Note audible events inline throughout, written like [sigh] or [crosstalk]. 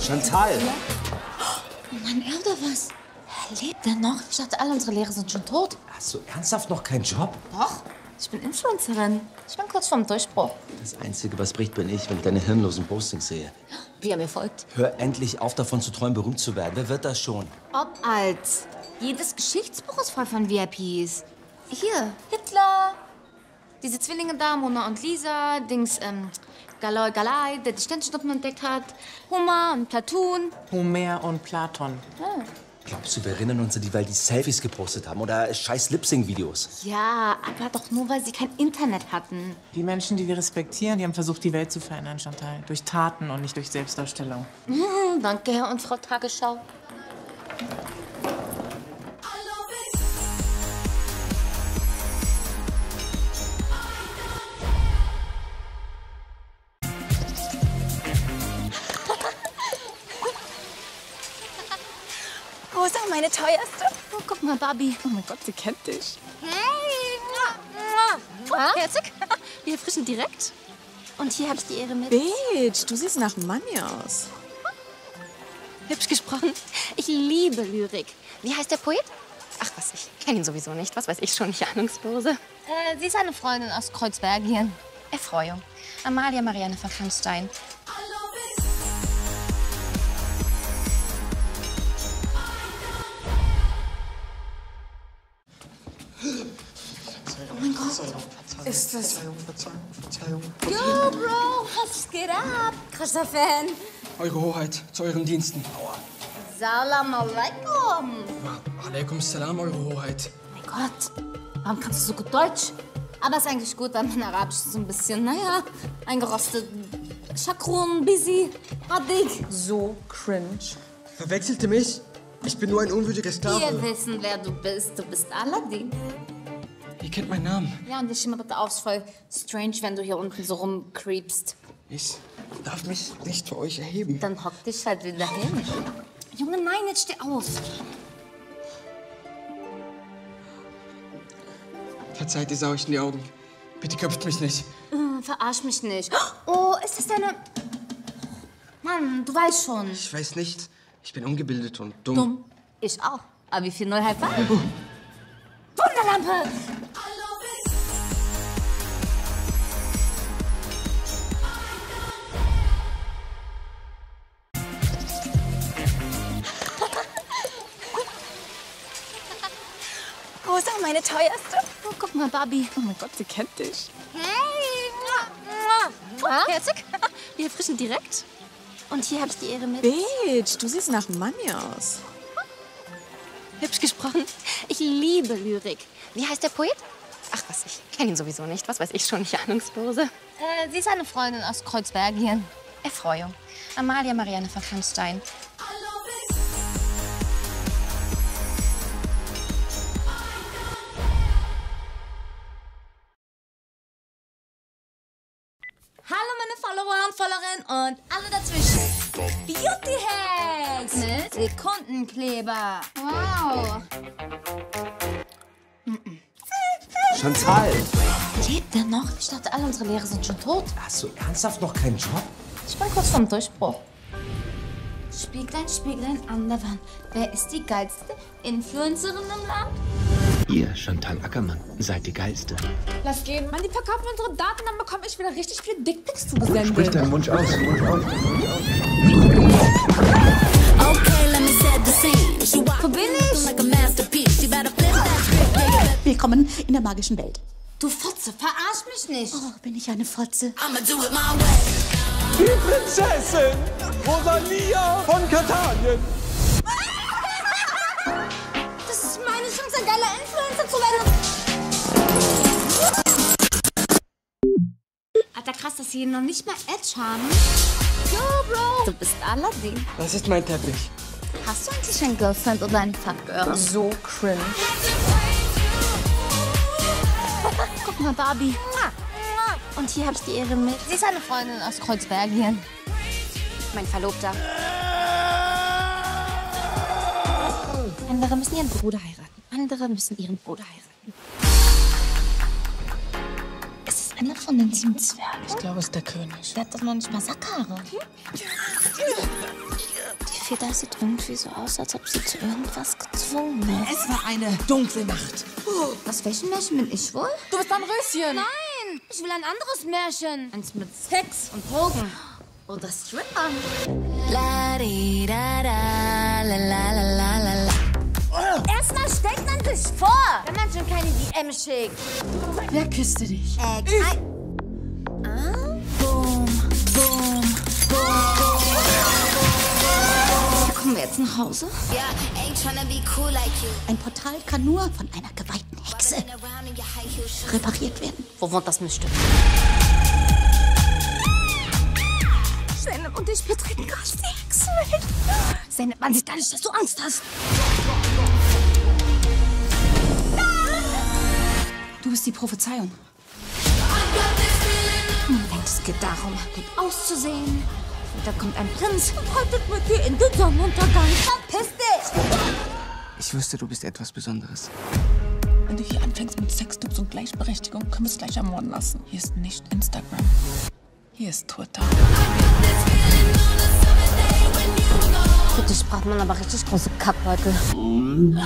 Chantal! Oh Mann, er oder was? Lebt er noch? Ich dachte, alle unsere Lehrer sind schon tot. Hast du ernsthaft noch keinen Job? Doch. Ich bin Influencerin. Ich bin kurz vorm Durchbruch. Das Einzige, was bricht, bin ich, wenn ich deine hirnlosen Postings sehe. Wie er mir folgt. Hör endlich auf, davon zu träumen, berühmt zu werden. Wer wird das schon? Ob als. Jedes Geschichtsbuch ist voll von VIPs. Hier, Hitler. Diese Zwillinge da, Mona und Lisa. Dings, ähm, Galoy Galay, der die Sternschnuppen entdeckt hat. Homer und Platoon. Homer und Platon. Glaubst du, wir erinnern uns an die, weil die Selfies gepostet haben oder scheiß Lip-Sync-Videos? Ja, aber doch nur, weil sie kein Internet hatten. Die Menschen, die wir respektieren, die haben versucht, die Welt zu verändern, Chantal. Durch Taten und nicht durch Selbstdarstellung. Hm, danke, Herr und Frau Tagesschau. Rosa, meine teuerste. Oh, guck mal, Barbie. Oh mein Gott, sie kennt dich. Hey! Herzig? [laughs] Wir erfrischen direkt. Und hier habe ich die Ehre mit. Bitch, du siehst nach Manni aus. Hübsch gesprochen. Ich liebe Lyrik. Wie heißt der Poet? Ach was, ich kenne ihn sowieso nicht. Was weiß ich schon, ich Ahnungslose. Äh, sie ist eine Freundin aus Kreuzbergien. Erfreuung. Amalia Marianne von Kampstein. Ist das... Yo, Bro, was geht ab? Krasser Fan. Eure Hoheit, zu euren Diensten. Salam alaikum. Alaikum salam, Eure Hoheit. Mein Gott, warum kannst du so gut Deutsch? Aber ist eigentlich gut, weil mein Arabisch ist so ein bisschen, naja, eingerostet. Shakrum, busy, radig. So cringe. Verwechselte mich? Ich bin nur ein unwürdiger Wir Sklave. wissen, wer du bist. Du bist Aladdin. Ihr kennt meinen Namen. Ja, und ich immer bitte aufs voll strange, wenn du hier unten so rumcreepst. Ich darf mich nicht für euch erheben. Dann hock dich halt wieder hin. Junge, nein, jetzt steh auf. Verzeiht die Sau euch in die Augen. Bitte köpft mich nicht. Hm, Verarsch mich nicht. Oh, ist das deine... Mann, du weißt schon. Ich weiß nicht. Ich bin ungebildet und dumm. Dumm. Ich auch. Aber wie viel halb war? Wunderlampe! Meine teuerste. Oh, guck mal, Barbie. Oh mein Gott, sie kennt dich. Hey! Herzig? [laughs] Wir erfrischen direkt. Und hier habe ich die Ehre mit. Bitch, du siehst nach Manni aus. Hübsch gesprochen. Ich liebe Lyrik. Wie heißt der Poet? Ach was, ich kenne ihn sowieso nicht. Was weiß ich schon, ich Ahnungslose. Äh, sie ist eine Freundin aus Kreuzbergien. Erfreuung. Amalia Marianne von Kampstein. Hallo meine Follower und Followerinnen und alle dazwischen. Beauty Hacks mit Sekundenkleber. Wow. Chantal! Lebt er noch? Ich dachte, alle unsere Lehrer sind schon tot. Hast du ernsthaft noch keinen Job? Ich bin kurz vorm Durchbruch. Spieglein, Spieglein an der Wand. Wer ist die geilste Influencerin im Land? Ihr, Chantal Ackermann, seid die Geilste. Lass gehen. Mann, die verkaufen unsere Daten, dann bekomme ich wieder richtig viele Dickpics zugesendet. Sprich deinen Wunsch aus. Wunsch aus. Wo bin ich? Willkommen in der magischen Welt. Du Fotze, verarsch mich nicht. Oh, bin ich eine Fotze? Die Prinzessin Rosalia von Katanien. [laughs] Das ist meine Chance, ein geiler. Alter, krass, dass sie noch nicht mal Edge haben. Yo, Bro. Du bist Aladdin. Das ist mein Teppich. Hast du eigentlich ein Girlfriend oder ein Fuckgirl? So cringe. [laughs] Guck mal, Barbie. Und hier habe ich die Ehre mit. Sie ist eine Freundin aus Kreuzbergien. Mein Verlobter. Andere müssen ihren Bruder heiraten. Andere müssen ihren Bruder heiraten. Es ist einer von den sieben Zwergen? Ich glaube, es ist der König. Der hat doch noch nicht mal Sackhaare. Die Feder sieht irgendwie so aus, als ob sie zu irgendwas gezwungen wäre. Es war eine dunkle Nacht. Was, welchen Märchen bin ich wohl? Du bist ein Röschen. Nein, ich will ein anderes Märchen. Eins mit Sex und Drogen. Oder Stripper. La di da da la la la la stellt man sich vor, wenn man schon keine DM schickt. Wer küsste dich? Äh, kein... Ah? Boom, boom, boom. Kommen wir jetzt nach Hause? Ein Portal kann nur von einer geweihten Hexe repariert werden. Wo wohnt das Miststück? Zeynep und ich betreten gerade die Hexenwelt. Zeynep, man sieht gar nicht, dass du Angst hast. Du bist die Prophezeiung. Man denkt, es geht darum, gut auszusehen. Und da kommt ein Prinz und reitet mit dir in den Sonnenuntergang. Verpiss dich! Ich wüsste, du bist etwas Besonderes. Wenn du hier anfängst mit Sex, Dupes und Gleichberechtigung, können wir es gleich ermorden lassen. Hier ist nicht Instagram. Hier ist Twitter. Für dich braucht man aber richtig große Kackbeutel. Sieh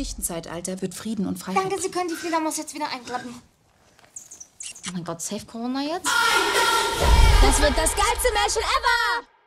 Geschichtenzeitalter wird Frieden und Freiheit. Danke, Sie können die Fledermaus jetzt wieder einklappen. Oh mein Gott, safe Corona jetzt? Das wird das geilste Märchen ever!